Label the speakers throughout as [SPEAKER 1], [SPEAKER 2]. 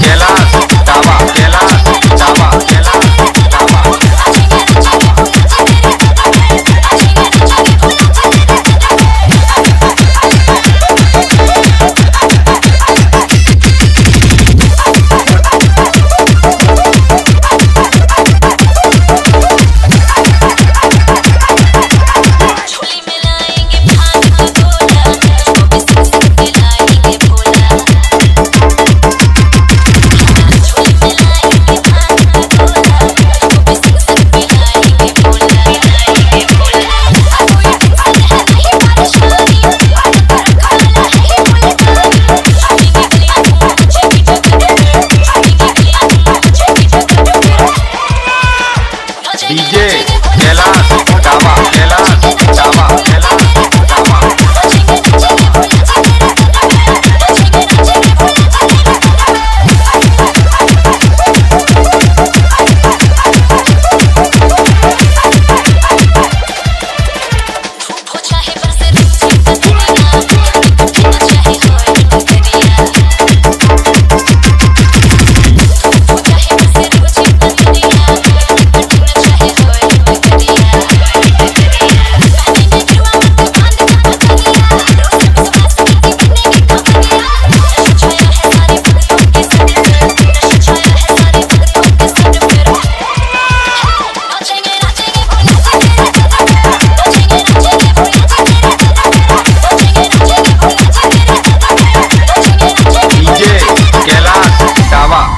[SPEAKER 1] Yeah,
[SPEAKER 2] DJ Kailash डाबा Kailash डाबा Kailash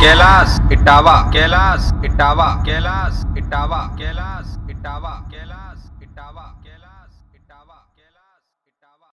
[SPEAKER 2] Kailash Etawah Kailash Etawah Kailash Etawah Kailash Etawah Kailash Etawah.